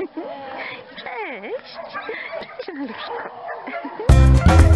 Cześć. Cześć, maluszko.